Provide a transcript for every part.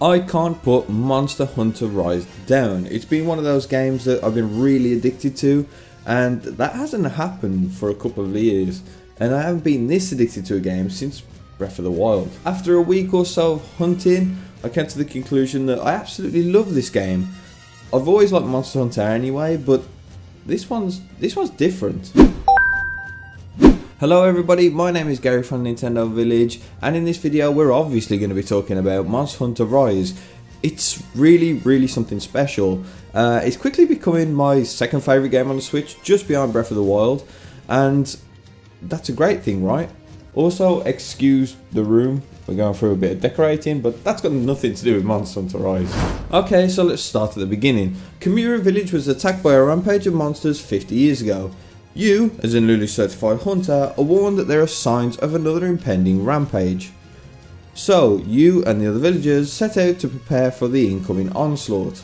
I can't put Monster Hunter Rise down. It's been one of those games that I've been really addicted to, and that hasn't happened for a couple of years. And I haven't been this addicted to a game since Breath of the Wild. After a week or so of hunting, I came to the conclusion that I absolutely love this game. I've always liked Monster Hunter anyway, but this one's this one's different. Hello everybody, my name is Gary from Nintendo Village and in this video we're obviously going to be talking about Monster Hunter Rise. It's really, really something special. Uh, it's quickly becoming my second favourite game on the Switch, just behind Breath of the Wild, and that's a great thing, right? Also, excuse the room, we're going through a bit of decorating, but that's got nothing to do with Monster Hunter Rise. Okay, so let's start at the beginning. Kamura Village was attacked by a rampage of monsters 50 years ago. You, as a Lulu certified hunter, are warned that there are signs of another impending rampage. So, you and the other villagers set out to prepare for the incoming onslaught.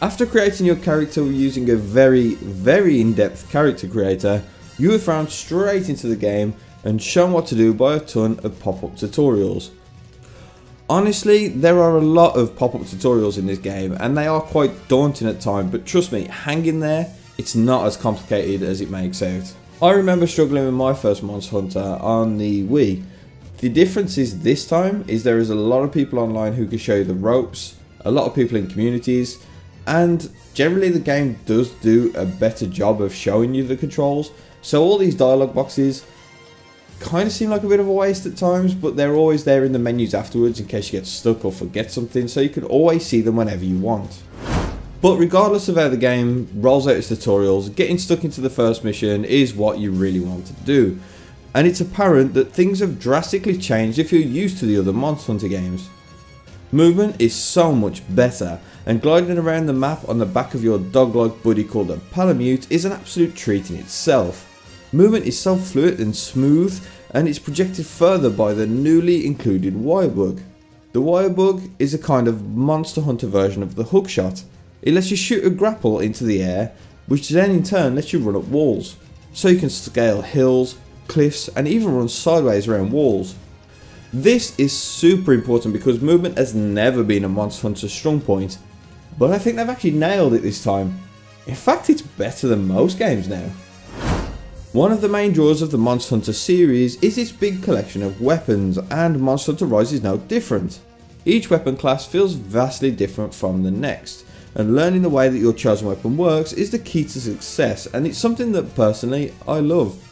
After creating your character using a very, very in-depth character creator, you are thrown straight into the game and shown what to do by a ton of pop-up tutorials. Honestly, there are a lot of pop-up tutorials in this game and they are quite daunting at times, but trust me, hang in there it's not as complicated as it makes out. I remember struggling with my first Monster Hunter on the Wii. The difference is this time is there is a lot of people online who can show you the ropes, a lot of people in communities, and generally the game does do a better job of showing you the controls. So all these dialogue boxes kind of seem like a bit of a waste at times, but they're always there in the menus afterwards in case you get stuck or forget something, so you can always see them whenever you want. But regardless of how the game rolls out its tutorials, getting stuck into the first mission is what you really want to do. And it's apparent that things have drastically changed if you're used to the other Monster Hunter games. Movement is so much better, and gliding around the map on the back of your dog-like buddy called a Palamute is an absolute treat in itself. Movement is so fluid and smooth, and it's projected further by the newly included Wirebug. The Wirebug is a kind of Monster Hunter version of the hookshot, it lets you shoot a grapple into the air, which then in turn lets you run up walls. So you can scale hills, cliffs, and even run sideways around walls. This is super important because movement has never been a Monster Hunter strong point, but I think they've actually nailed it this time. In fact, it's better than most games now. One of the main draws of the Monster Hunter series is its big collection of weapons, and Monster Hunter Rise is no different. Each weapon class feels vastly different from the next, and learning the way that your chosen weapon works is the key to success and it's something that personally I love.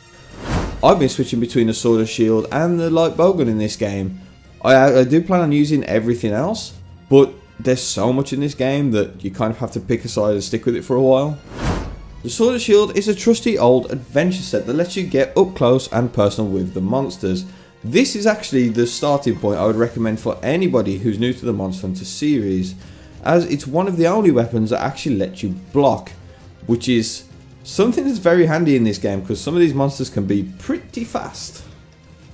I've been switching between the sword and shield and the light bowgun in this game. I, I do plan on using everything else, but there's so much in this game that you kind of have to pick a side and stick with it for a while. The Sword and Shield is a trusty old adventure set that lets you get up close and personal with the monsters. This is actually the starting point I would recommend for anybody who's new to the Monster Hunter series as it's one of the only weapons that actually lets you block, which is something that's very handy in this game because some of these monsters can be pretty fast.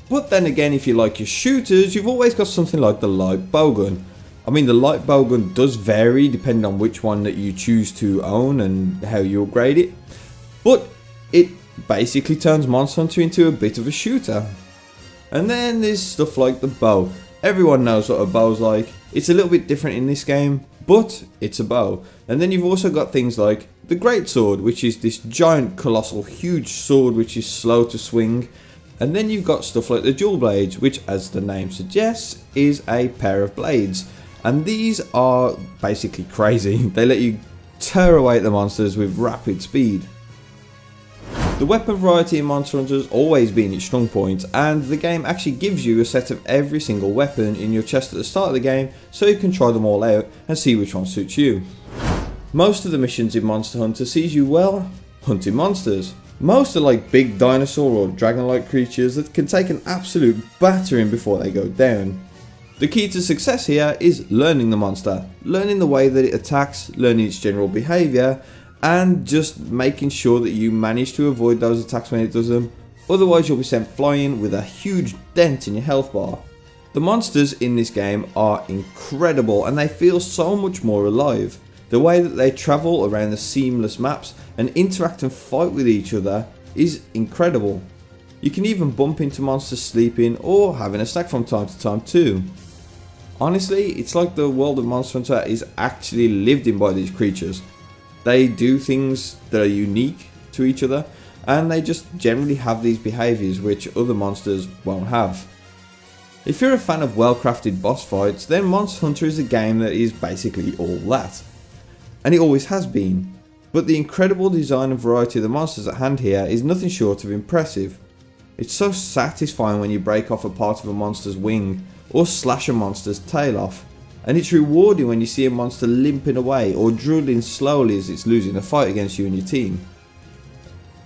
But then again, if you like your shooters, you've always got something like the light bowgun. I mean, the light bowgun does vary depending on which one that you choose to own and how you upgrade it, but it basically turns Monster Hunter into a bit of a shooter. And then there's stuff like the bow. Everyone knows what a bow's like. It's a little bit different in this game, but it's a bow. And then you've also got things like the Great Sword, which is this giant, colossal, huge sword which is slow to swing. And then you've got stuff like the Dual Blades, which, as the name suggests, is a pair of blades. And these are basically crazy. They let you tear away at the monsters with rapid speed. The weapon variety in Monster Hunter has always been its strong point, and the game actually gives you a set of every single weapon in your chest at the start of the game so you can try them all out and see which one suits you. Most of the missions in Monster Hunter sees you, well, hunting monsters. Most are like big dinosaur or dragon-like creatures that can take an absolute battering before they go down. The key to success here is learning the monster, learning the way that it attacks, learning its general behaviour, and just making sure that you manage to avoid those attacks when it does them, otherwise you'll be sent flying with a huge dent in your health bar. The monsters in this game are incredible and they feel so much more alive. The way that they travel around the seamless maps and interact and fight with each other is incredible. You can even bump into monsters sleeping or having a snack from time to time too. Honestly, it's like the world of Monster Hunter is actually lived in by these creatures. They do things that are unique to each other, and they just generally have these behaviours which other monsters won't have. If you're a fan of well crafted boss fights, then Monster Hunter is a game that is basically all that. And it always has been. But the incredible design and variety of the monsters at hand here is nothing short of impressive. It's so satisfying when you break off a part of a monster's wing or slash a monster's tail off. And it's rewarding when you see a monster limping away or drooling slowly as it's losing a fight against you and your team.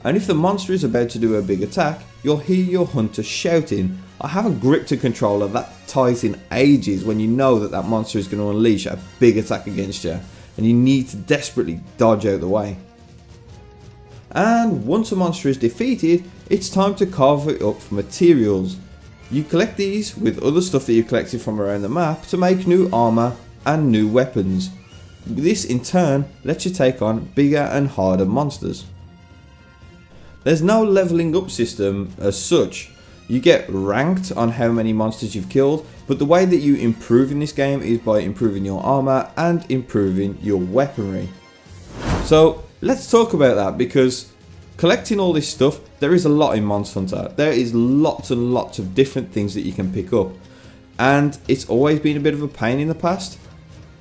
And if the monster is about to do a big attack, you'll hear your hunter shouting, I haven't gripped a controller that tight in ages when you know that that monster is going to unleash a big attack against you and you need to desperately dodge out the way. And once a monster is defeated, it's time to carve it up for materials. You collect these with other stuff that you collected from around the map to make new armour and new weapons. This in turn lets you take on bigger and harder monsters. There's no leveling up system as such. You get ranked on how many monsters you've killed, but the way that you improve in this game is by improving your armor and improving your weaponry. So let's talk about that because collecting all this stuff, there is a lot in Monster Hunter. There is lots and lots of different things that you can pick up. And it's always been a bit of a pain in the past,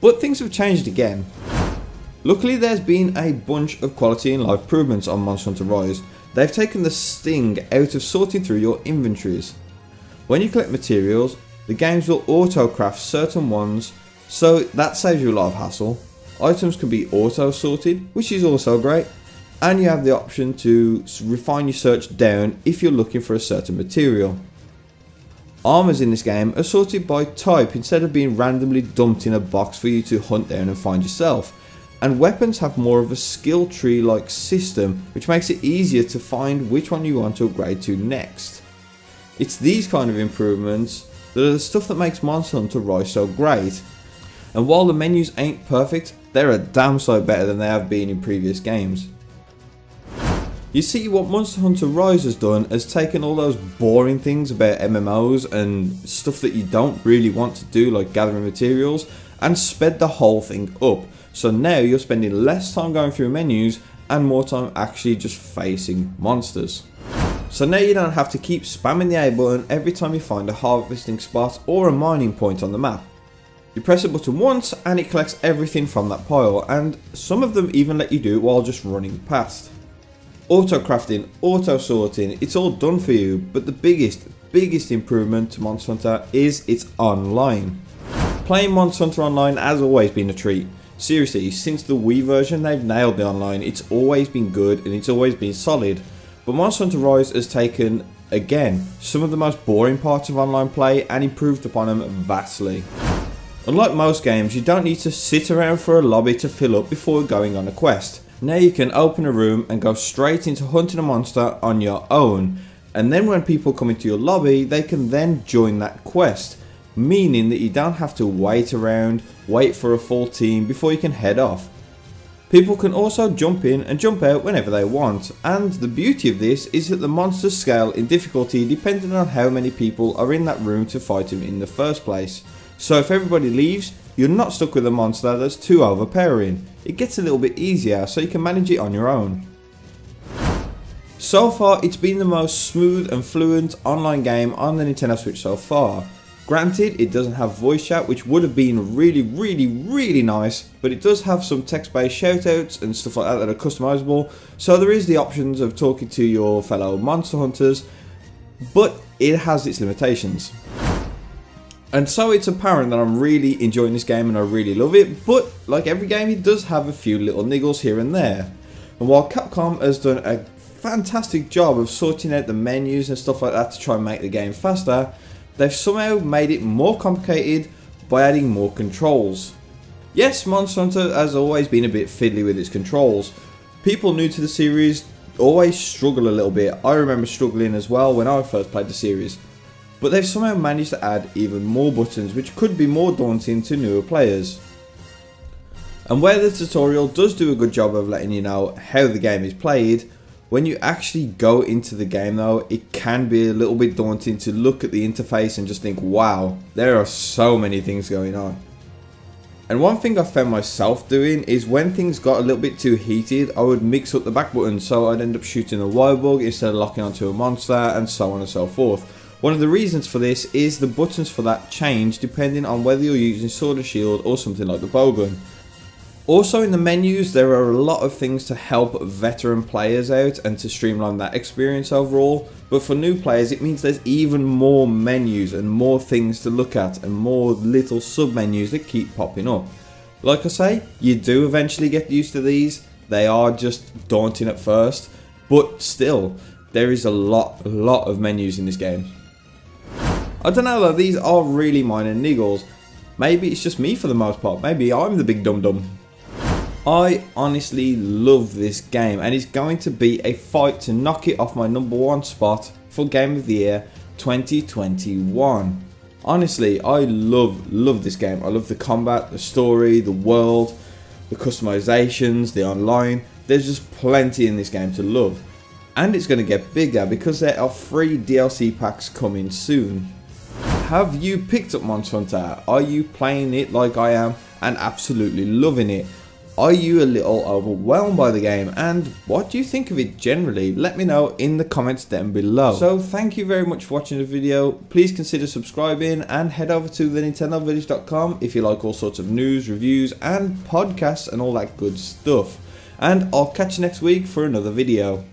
but things have changed again. Luckily there's been a bunch of quality and life improvements on Monster Hunter Rise. They've taken the sting out of sorting through your inventories. When you collect materials, the games will auto craft certain ones, so that saves you a lot of hassle. Items can be auto sorted, which is also great, and you have the option to refine your search down if you're looking for a certain material. Armors in this game are sorted by type instead of being randomly dumped in a box for you to hunt down and find yourself. And weapons have more of a skill tree like system which makes it easier to find which one you want to upgrade to next. It's these kind of improvements that are the stuff that makes Monster Hunter Rise so great. And while the menus ain't perfect, they're a damn sight better than they have been in previous games. You see, what Monster Hunter Rise has done has taken all those boring things about MMOs and stuff that you don't really want to do, like gathering materials, and sped the whole thing up. So now you're spending less time going through menus and more time actually just facing monsters. So now you don't have to keep spamming the A button every time you find a harvesting spot or a mining point on the map. You press a button once and it collects everything from that pile and some of them even let you do it while just running past. Auto crafting, auto sorting, it's all done for you but the biggest, biggest improvement to Monster Hunter is its online. Playing Monster Hunter Online has always been a treat. Seriously, since the Wii version they've nailed the online, it's always been good and it's always been solid but Monster Hunter Rise has taken, again, some of the most boring parts of online play and improved upon them vastly. Unlike most games, you don't need to sit around for a lobby to fill up before going on a quest. Now you can open a room and go straight into hunting a monster on your own, and then when people come into your lobby, they can then join that quest, meaning that you don't have to wait around, wait for a full team before you can head off. People can also jump in and jump out whenever they want, and the beauty of this is that the monsters scale in difficulty depending on how many people are in that room to fight him in the first place. So if everybody leaves, you're not stuck with a monster that's too overpowering. It gets a little bit easier so you can manage it on your own. So far, it's been the most smooth and fluent online game on the Nintendo Switch so far. Granted, it doesn't have voice chat, which would have been really, really, really nice, but it does have some text-based shoutouts and stuff like that that are customizable, so there is the options of talking to your fellow monster hunters, but it has its limitations. And so it's apparent that I'm really enjoying this game and I really love it, but like every game, it does have a few little niggles here and there. And while Capcom has done a fantastic job of sorting out the menus and stuff like that to try and make the game faster, they've somehow made it more complicated by adding more controls. Yes, Monster Hunter has always been a bit fiddly with its controls. People new to the series always struggle a little bit. I remember struggling as well when I first played the series. But they've somehow managed to add even more buttons which could be more daunting to newer players. And where the tutorial does do a good job of letting you know how the game is played, When you actually go into the game though, it can be a little bit daunting to look at the interface and just think, wow, there are so many things going on. And one thing I found myself doing is when things got a little bit too heated, I would mix up the back button so I'd end up shooting a Wirebug instead of locking onto a monster and so on and so forth. One of the reasons for this is the buttons for that change depending on whether you're using sword and shield or something like the bowgun. Also in the menus there are a lot of things to help veteran players out and to streamline that experience overall but for new players it means there's even more menus and more things to look at and more little sub menus that keep popping up. Like I say, you do eventually get used to these, they are just daunting at first but still there is a lot, lot of menus in this game. I don't know though, these are really minor niggles. Maybe it's just me for the most part, maybe I'm the big dum dum. I honestly love this game and it's going to be a fight to knock it off my number one spot for Game of the Year 2021. Honestly, I love, love this game. I love the combat, the story, the world, the customizations, the online. There's just plenty in this game to love. And it's going to get bigger because there are free DLC packs coming soon. Have you picked up Monster Hunter? Are you playing it like I am and absolutely loving it? Are you a little overwhelmed by the game and what do you think of it generally? Let me know in the comments down below. So thank you very much for watching the video. Please consider subscribing and head over to the nintendovillage.com if you like all sorts of news, reviews and podcasts and all that good stuff. And I'll catch you next week for another video.